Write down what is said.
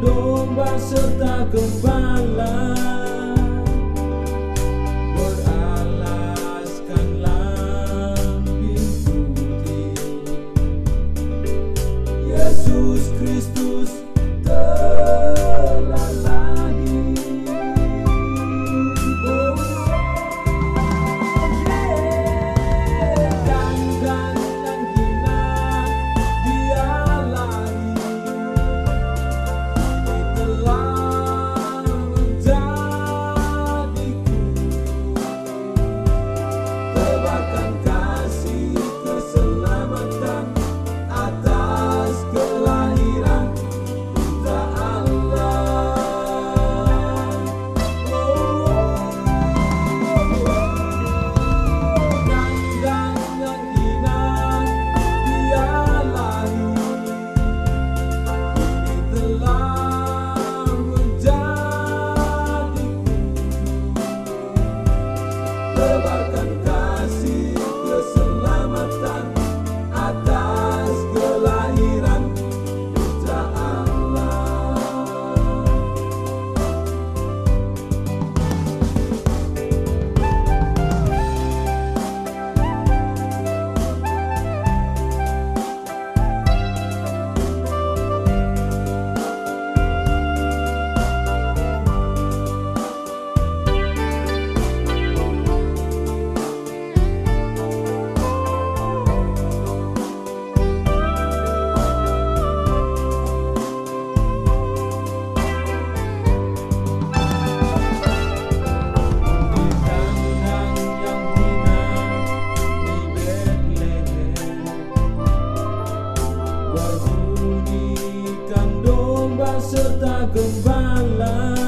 domba serta gembala. Tebarkan ombak serta gembala